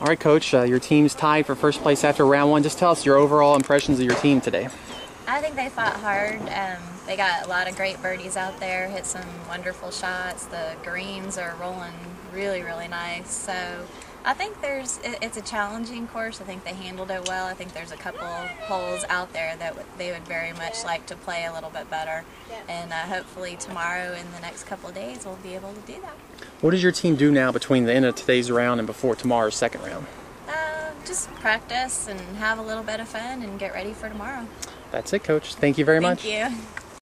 All right, Coach, uh, your team's tied for first place after round one. Just tell us your overall impressions of your team today. I think they fought hard. Um, they got a lot of great birdies out there, hit some wonderful shots. The greens are rolling really, really nice. So I think there's it's a challenging course. I think they handled it well. I think there's a couple holes out there that they would very much like to play a little bit better. And uh, hopefully tomorrow and the next couple of days we'll be able to do that. What does your team do now between the end of today's round and before tomorrow's second round? Uh, just practice and have a little bit of fun and get ready for tomorrow. That's it, Coach. Thank you very Thank much. Thank you.